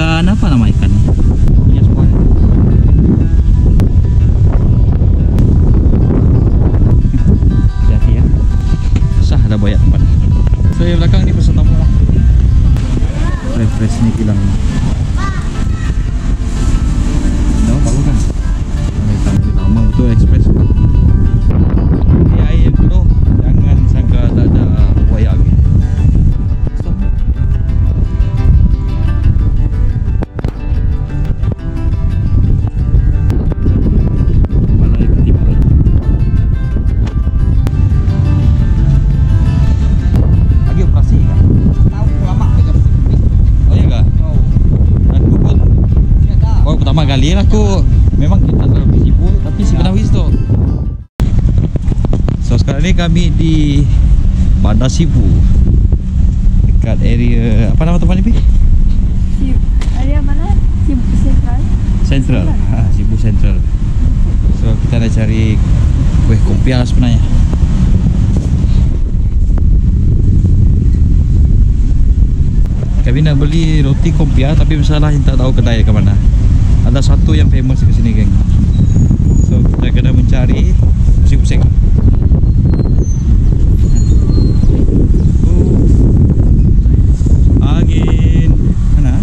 Ikan apa nama ikan kali lah aku Memang kita terlalu sibuk Tapi si pernah wis tu. So sekarang ni kami di Bandar Sibu. Dekat area Apa nama tempat ni Pi? Sib area mana? Sib Central. Central. Ha, Sibu Central. So kita nak cari Kuih kopiah sebenarnya. Kami nak beli roti kopiah Tapi masalah yang tak tahu kedai ke mana Ada satu yang famous ke sini geng. So kita kena mencari Pusing-pusing Oh. Angin Mana?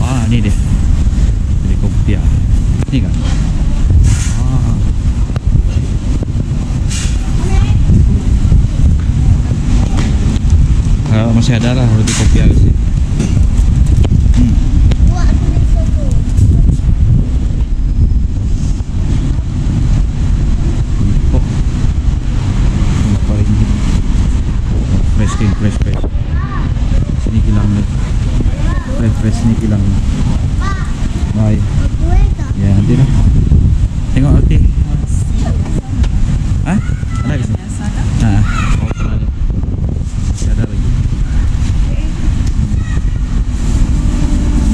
Ah, ni dia. Ini kopiah. Ni kan? Ah. Ah, masih ada lah roti kopiah di sini. Hmm. Oh. Berapa ringgit? Fresh king, fresh fresh. Sini kilang ni. Fresh fresh ni kilang. Bye. Ya nanti lah. Tengok nanti. Hah? Ada ke sini? Ha. Oh, pernah ada. Masih ada lagi.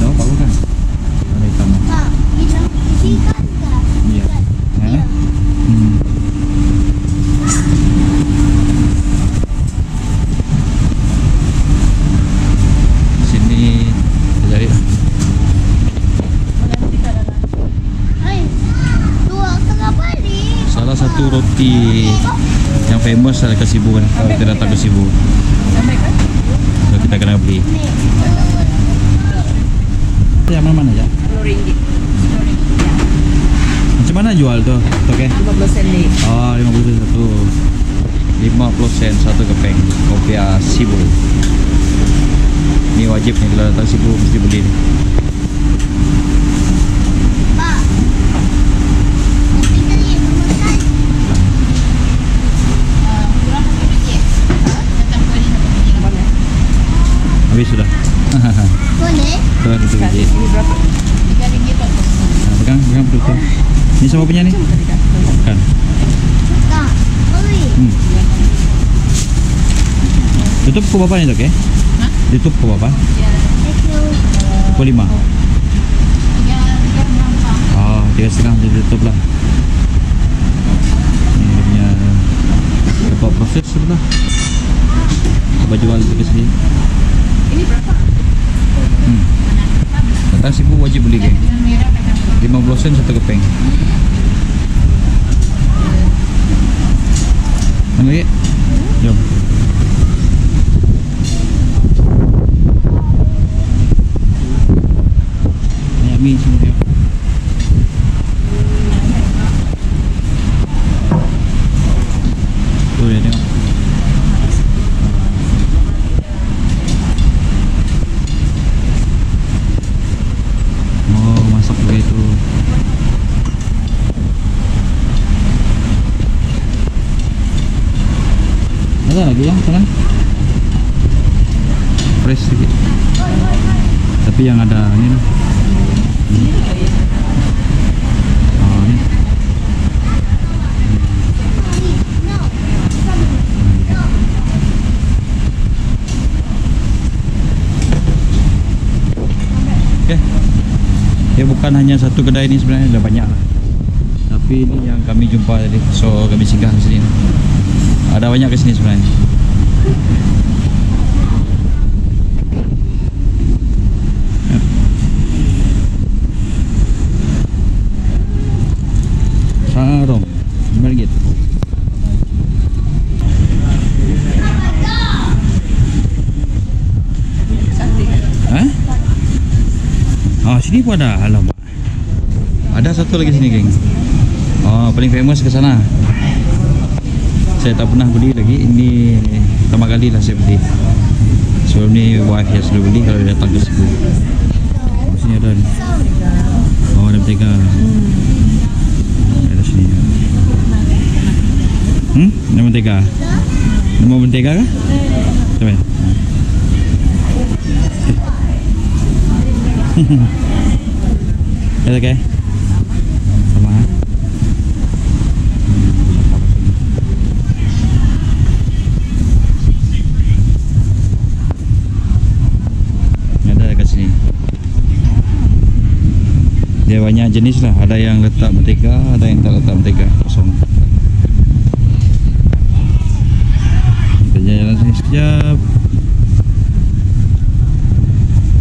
Tahu bagus kan? Ada hitam. Ya. Ha? Hmm. Sini kita cari lah. Salah satu roti yang famous adalah Kesibu kan. Kita datang ke Sibu, so kita kena beli. Yang mana-mana ya? RM10. Macam mana jual tu? Tu kan? 15 sen ni. Oh, 50 sen satu. 50 sen satu kepeng kopiah Sibu. Ni wajib ni kalau datang Sibu mesti beli ni. Habis sudah. Tu ada tu biji. Ini berapa? Ha, pegang, pegang betul. Ni siapa punya ni? Kan. Hmm. Tutup pukul berapa ni tu ke? Tutup pukul berapa? Pukul lima. Oh, tiga setengah dia tutup lah. Ni dia punya Dapat proses sudah. Coba jual ke sini. Ini berapa? Hmm. Datang sibu wajib beli geng. 50 sen satu kepeng. Mana lagi? Jom. Ni Ami semua dia. Tu dia tengok. Oh, masak begitu. Ada lagi yang sana? Fresh sedikit. Tapi yang ada ni lah. Dia bukan hanya satu kedai ni sebenarnya Ada banyak lah Tapi ni yang kami jumpa tadi So kami singgah sini Ada banyak ke sini sebenarnya Sarong RM5 Hah? Oh, sini pun ada. Alamak. Ada satu lagi sini, geng. Oh, paling famous ke sana. Saya tak pernah beli lagi. Ini pertama kali lah saya beli. Sebelum ni wife yang selalu beli kalau datang ke. Oh, sini ada. ni. Oh, ada mentega. Ada sini. Hmm? Ada mentega? Ada mau mentega kah? Coba. It's okay. Sama. ha? Ni Ada kat sini. Dia banyak jenis lah. Ada yang letak mentega, ada yang tak letak mentega. Kosong. Kita jalan sini sekejap.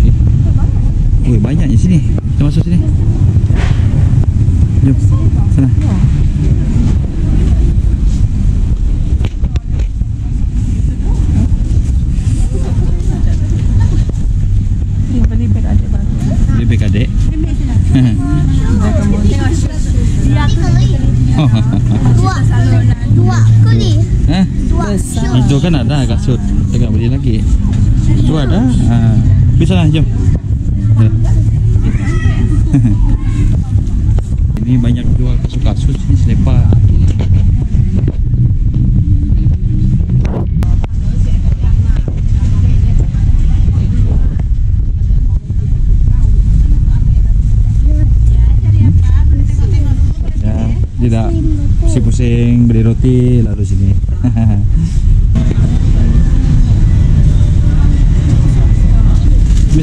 Okay. Woi banyaknya sini. Kita masuk sini. Jom. Itu kan ada kasut. Tengah beli lagi. Itu ada. Ha. Bisa lah, jom. Ya. Ini banyak jual kasut-kasut sini selipar. Ya, tidak pusing-pusing beli roti lalu sini.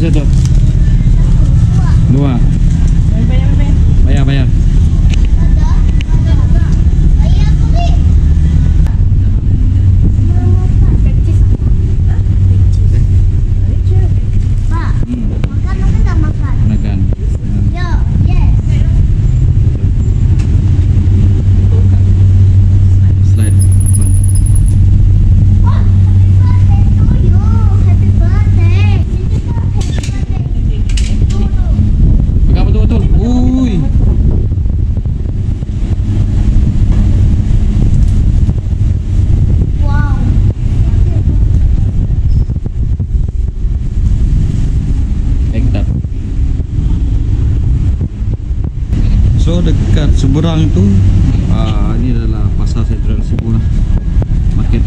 взять, да. Seberang tu uh, Ini adalah pasar sentral Cebu lah Market.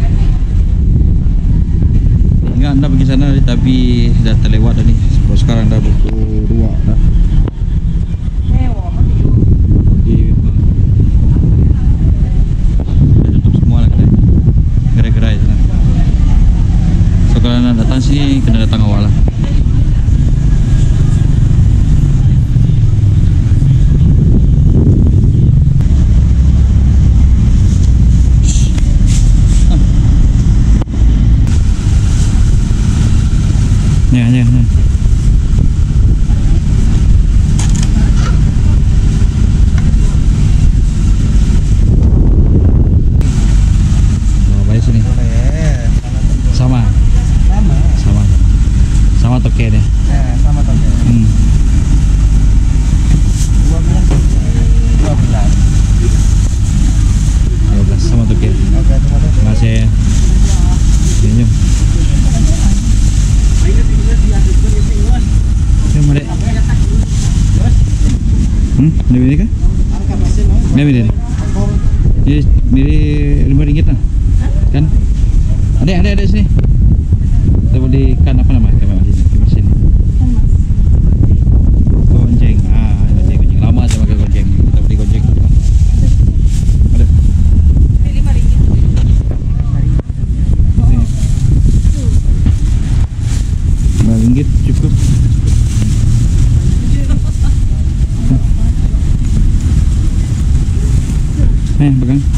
Ingat anda pergi sana Tapi dah terlewat dah ni. Sebab sekarang dah Sama. Sama. Sama. Sama toke deh. Eh, sama toke. Hmm. 12. 12. 12 sama toke. Oke, sama toke. Masih ya. Senyum. Hmm, udah beda kah? Udah Ini nih. Jadi, ringgit lah. Kan? Ada ada ada sini. Kita boleh kan apa nama? Kan mesin ni. Mesin ni. Gonjeng. Ah, gonjeng, gonjeng. Lama saya pakai gonjeng. Kita boleh gonjeng. Eh, pegang.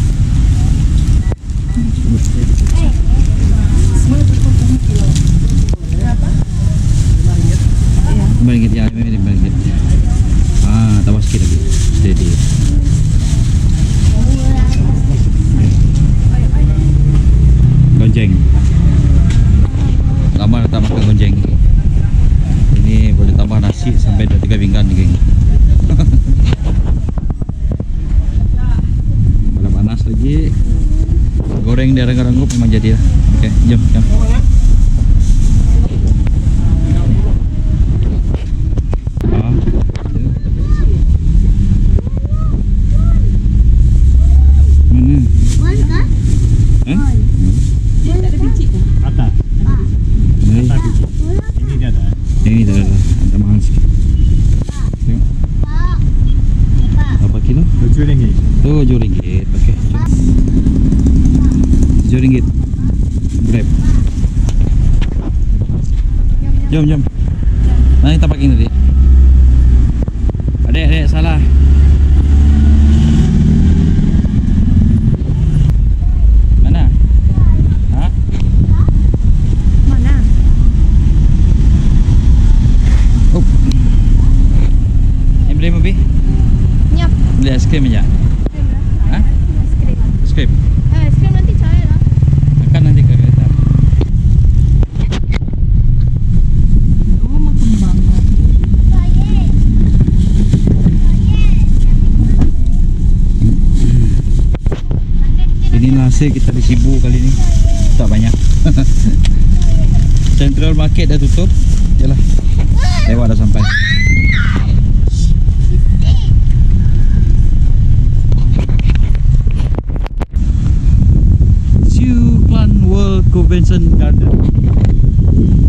ice cream, Bibi? Ya. Beli ice cream saja? Masa kita di Sibu kali ni. Tak banyak. Central Market dah tutup. Yalah. Lewat dah sampai. Benson Garden.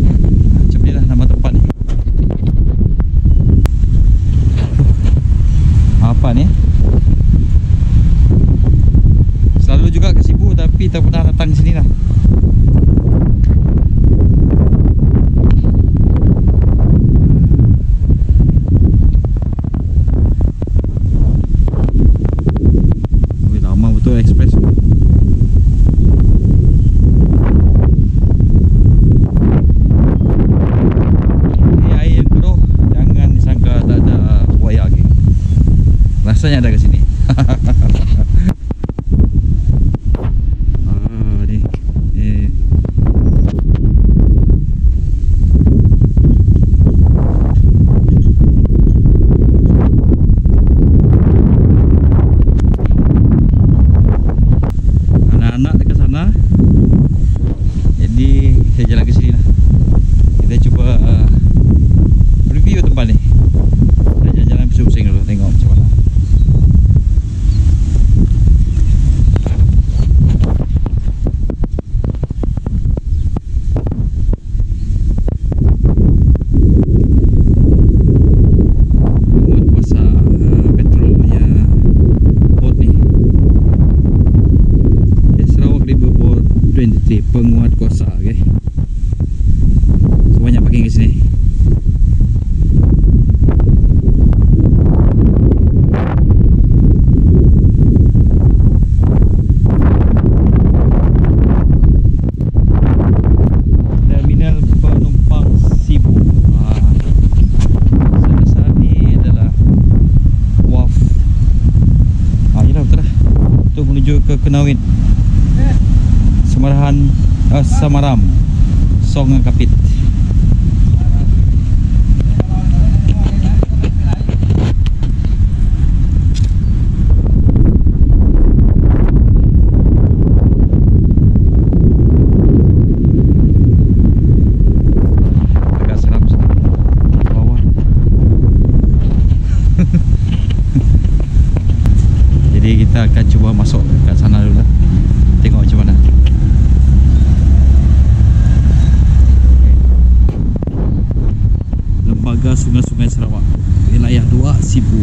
Kunawit eh. Semarahan uh, Samaram. Song Kapit. Jadi kita akan cuba masuk kat sana dulu lah. Tengok macam mana. Lembaga Sungai-Sungai Sarawak. Wilayah 2 Sibu.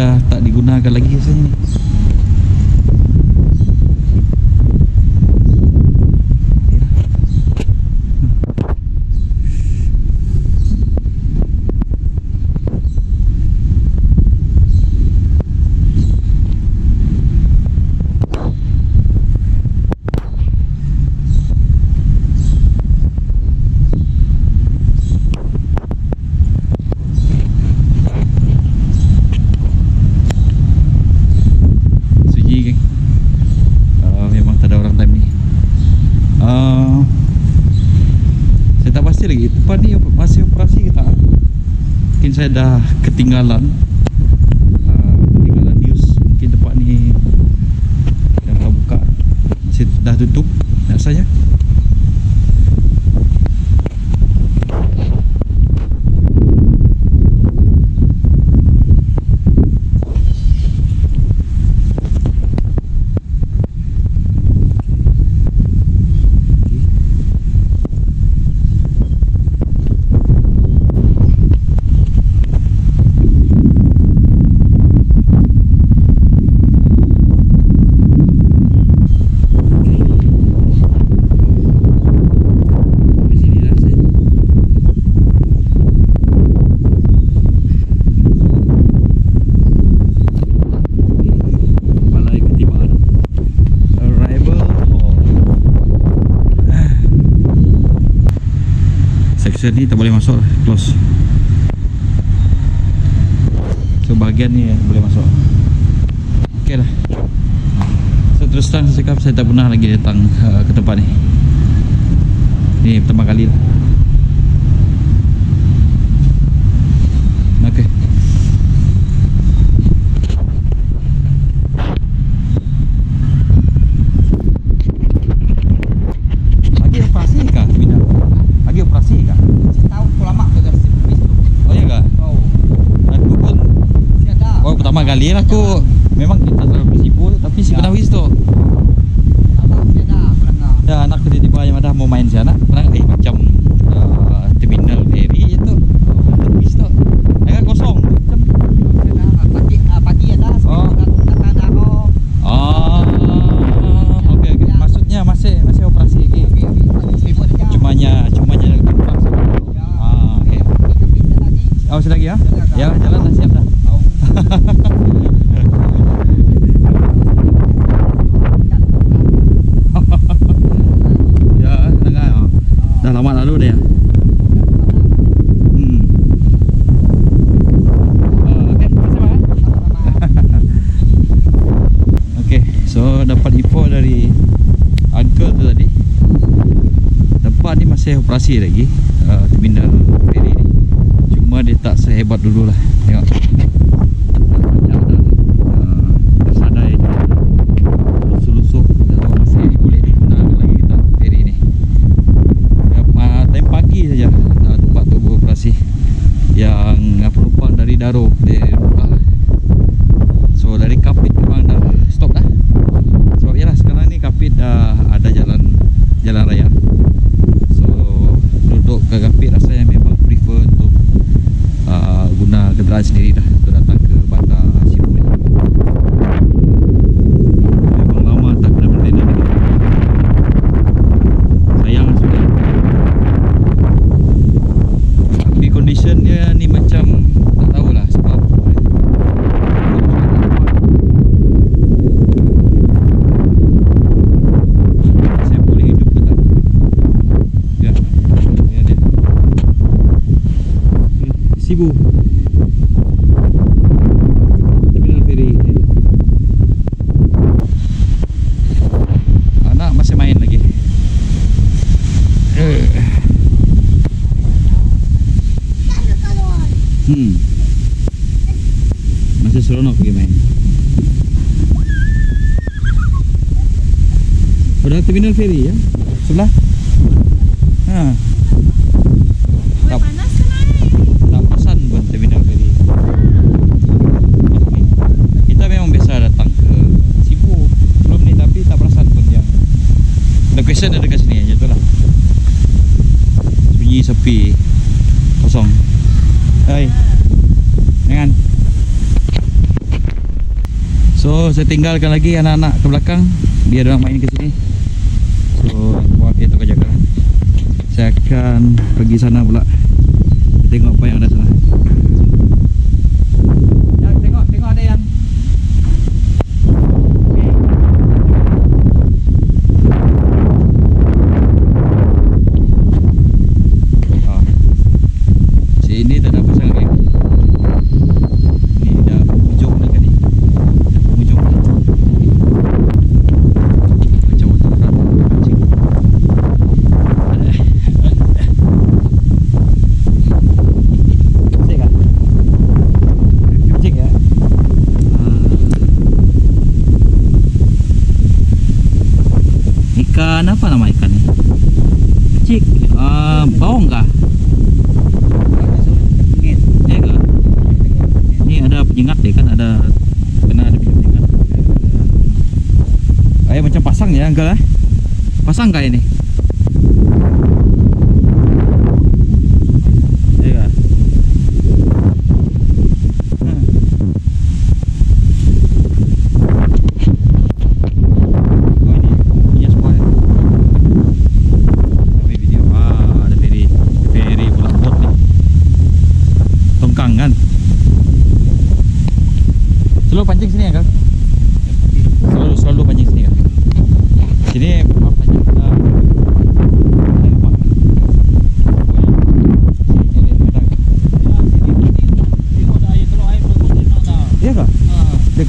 Dah tak digunakan lagi rasanya ni Yalah. Sunyi geng uh, Memang tak ada orang time ni uh, Saya pasti lagi. Tempat ni masih operasi ke tak? Mungkin saya dah ketinggalan uh, Ketinggalan news. Mungkin tempat ni Dah buka Masih dah tutup Rasanya Di sini dah saya Balai Ketibaan Arrival Hall Section ni tak boleh masuk lah. Close. So bahagian ni eh, boleh masuk. Okay lah. So terus terang saya cakap Saya tak pernah lagi datang uh, ke tempat ni. Ni pertama kali lah Okay Lagi operasi kah Mina? Lagi operasi kah? Saya tahu aku lama ke dalam servis tu. Oh ya kah? Oh, Aku pun saya dah. Oh pertama kali lah aku Memang kita selalu sibuk Tapi si Ya. pernah wis tu. Ya anak tiba-tiba yang ada mau main sana Pernah eh macam uh, Terminal ferry je tu Wis tu Agak kosong Macam Saya dah pagi ah, pagi ada Oh. sebelum datang dah oh. Ah, okey okey. Maksudnya masih masih operasi lagi. Okey, okey. Pagi sibuk saja. Cumanya cumanya lagi kurang. Ya. Ah, okey. Okey, tapi saya lagi. Oh, sudah lagi ya? Sudah, dah. Ya, jalan dah siap dah. Oh. ya, tengah. Oh. Dah lama lalu dah ya. Hmm. Ah, okey, terima kasih, Pak. Okey, so dapat info dari uncle tu tadi. Tempat ni masih lagi. Uh, terminal ferry ni. Cuma dia tak sehebat dulu. Tengok. Ya, buka lah. Jalan jalan raya So duduk ke Kapit rasanya memang prefer untuk uh, guna kenderaan sendiri dah Untuk datang ke bandar Sibu ni Memang lama tak kena benda ni Sayang sudah Tapi conditionnya ni macam tak tahulah sebab saya boleh hidup ke tak ya ya dia Ya, Sibu Terminal ferry Anak masih main lagi Eh. Hmm Masih seronok pergi main Udah terminal ferry ya? Sebelah? Ha. Tak, tak perasan pun terminal ferry. Kita memang biasa datang ke Sibu sebelum ni tapi tak perasan pun yang location ada dekat sini aja tu lah. Sunyi sepi. Hai. Jangan. So, saya tinggalkan lagi anak-anak ke belakang biar dia main ke sini. So, buat dia tu kerja kan. Saya akan pergi sana pula. Kita tengok apa yang ada sana. Ah, bau enggak? Ini ada penyengat deh kan ada kena ada penyengat. Kayak macam pasang ya enggak lah. Eh? Pasang enggak ini?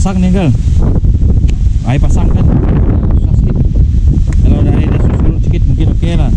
pasang ni ke air pasang kan susah sikit. Kalau dah air dah susah sikit mungkin okey lah.